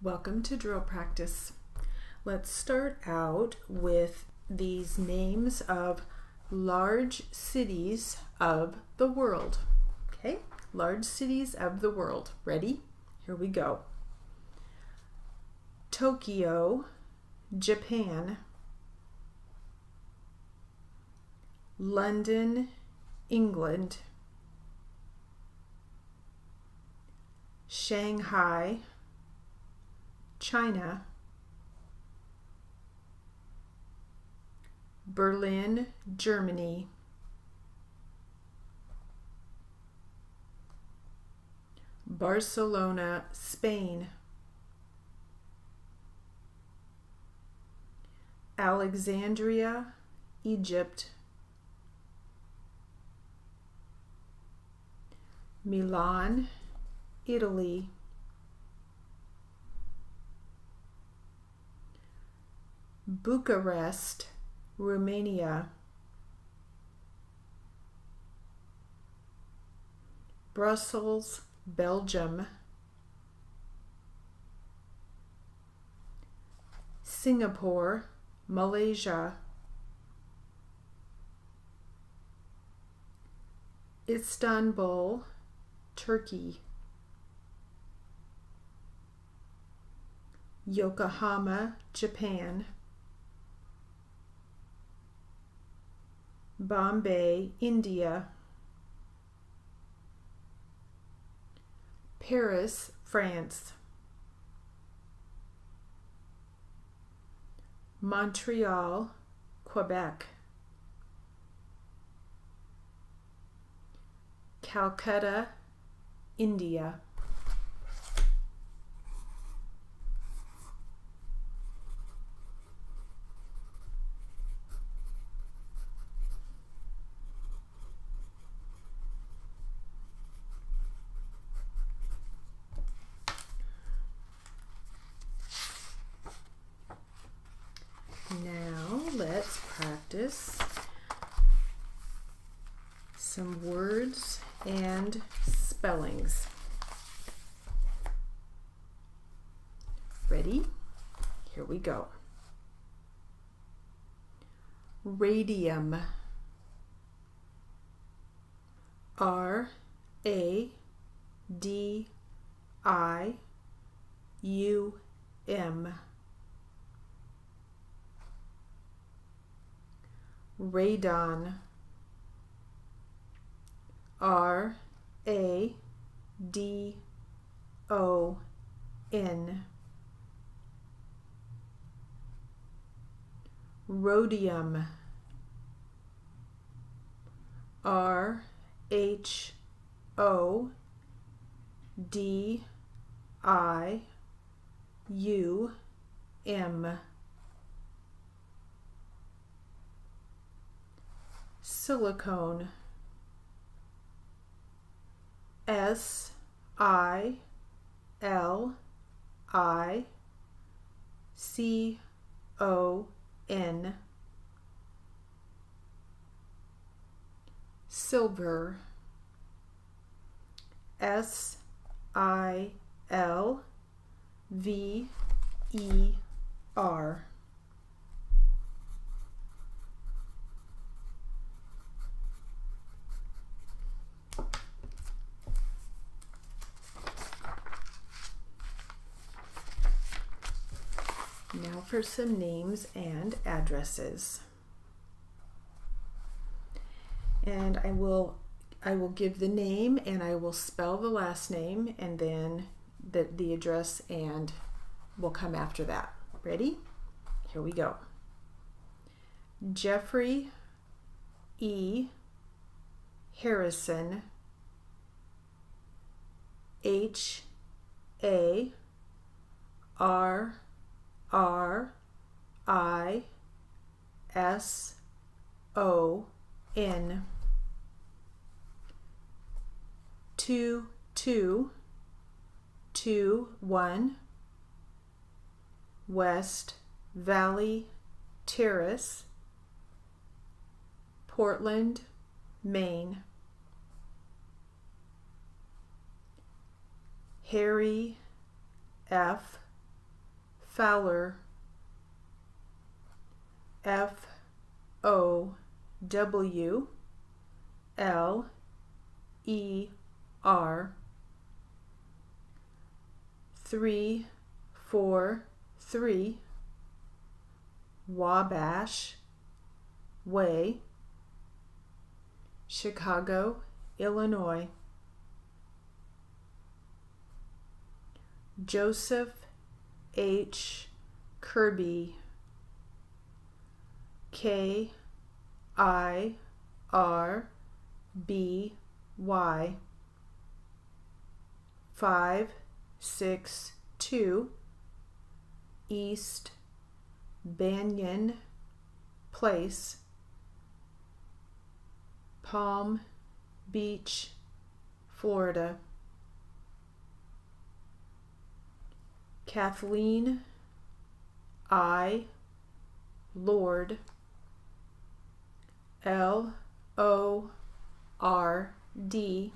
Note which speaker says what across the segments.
Speaker 1: Welcome to drill practice. Let's start out with these names of large cities of the world. Okay, large cities of the world. Ready? Here we go. Tokyo, Japan. London, England. Shanghai, China, Berlin, Germany, Barcelona, Spain, Alexandria, Egypt, Milan, Italy, Bucharest, Romania. Brussels, Belgium. Singapore, Malaysia. Istanbul, Turkey. Yokohama, Japan. Bombay, India. Paris, France. Montreal, Quebec. Calcutta, India. Now let's some words and spellings. Ready? Here we go. Radium. R A D I U M. radon. R A D O N. Rhodium. R H O D I U M silicon. S I L I C O N. Silver. S I L V E R for some names and addresses. And I will I will give the name and I will spell the last name and then the, the address and will come after that. Ready? Here we go. Jeffrey E. Harrison H A R R I S O N. Two two two one. West Valley Terrace Portland, Maine. Harry F. Fowler. F O W L E R. Three four three. Wabash Way Chicago, Illinois. Joseph H. Kirby K I R B Y five six two East Banyan Place Palm Beach, Florida. Kathleen I. Lord L O R D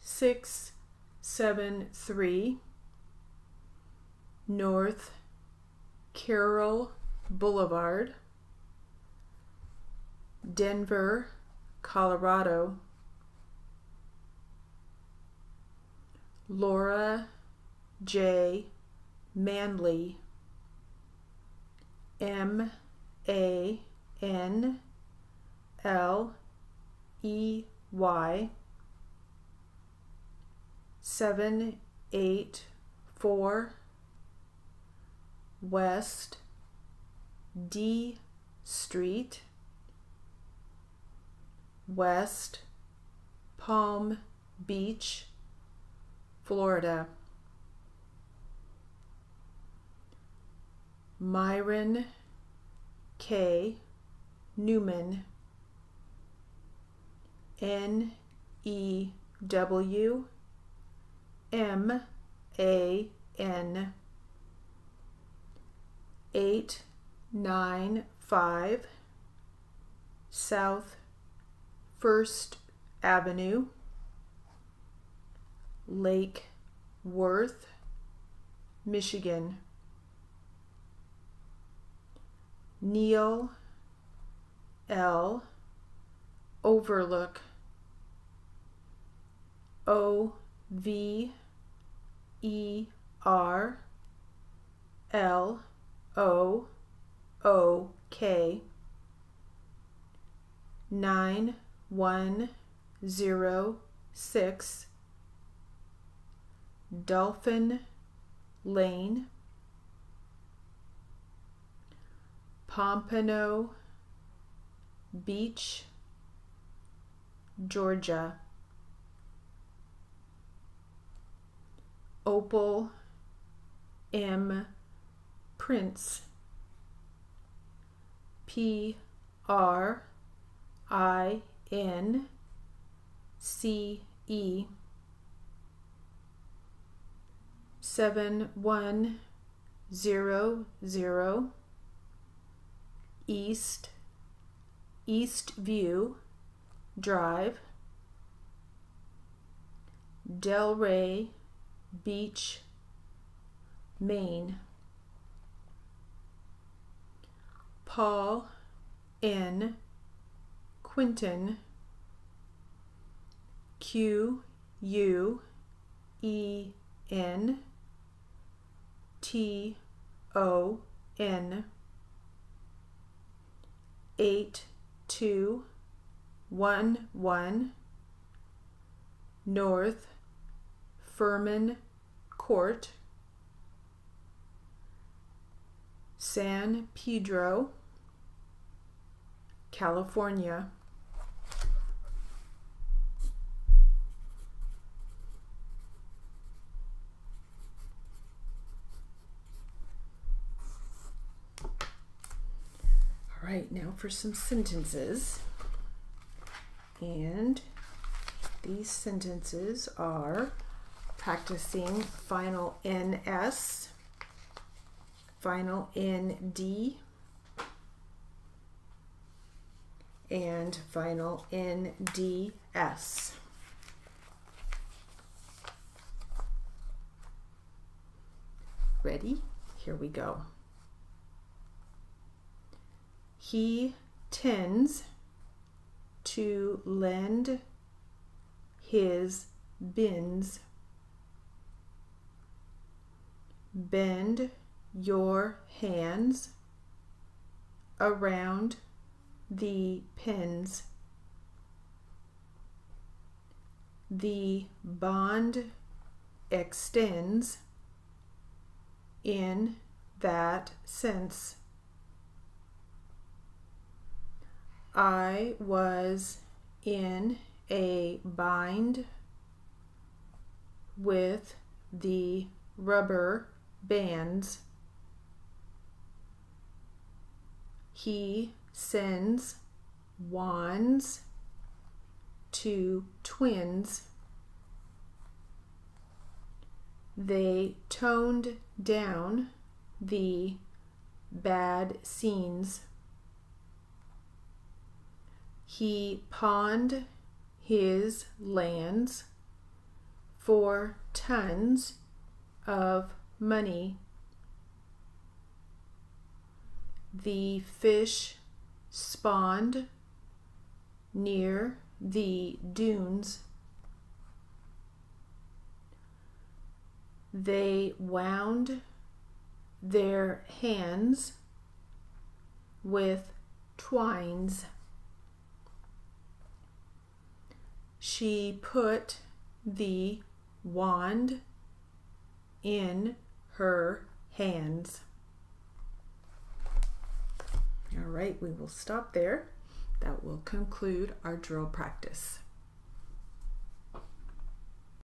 Speaker 1: six seven three North Carroll Boulevard Denver, Colorado Laura J. Manley. M. A. N. L. E. Y. seven eight four. West D Street. West Palm Beach Florida Myron K. Newman N E W M A N eight nine five South First Avenue Lake Worth Michigan Neil L. Overlook O V E R L O O K nine one zero six Dolphin Lane Pompano Beach, Georgia. Opal M. Prince P R I N C E seven one zero zero East East View Drive Delray Beach Maine Paul N. Quenton Q U E N T O N eight two one one North Furman Court San Pedro California All right, now for some sentences. And these sentences are practicing final NS, final ND, and final NDS. Ready? Here we go. He tends to lend his bins. Bend your hands around the pins. The bond extends in that sense. I was in a bind with the rubber bands. He sends wands to twins. They toned down the bad scenes. He pawned his lands for tons of money. The fish spawned near the dunes. They wound their hands with twines. She put the wand in her hands. All right, we will stop there. That will conclude our drill practice.